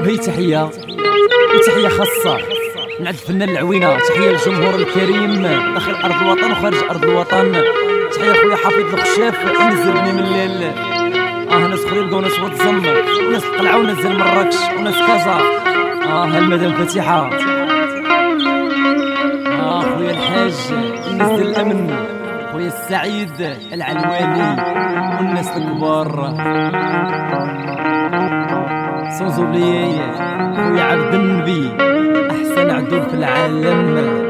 وهي تحية وتحية خاصة. من عند الفنان العوينة تحية للجمهور الكريم. داخل أرض الوطن وخارج أرض الوطن. تحية خويا حفيظ الخشاف انزل بني من الليل. آه ناس خريب وناس واتزم وناس القلعة وناس مراكش وناس كازا. آه المدام فاتحة آه خويا الحاج نزل الأمن. خويا السعيد العلواني والناس الكبار. sans oublier خويا عبد النبي احسن عدو في العالم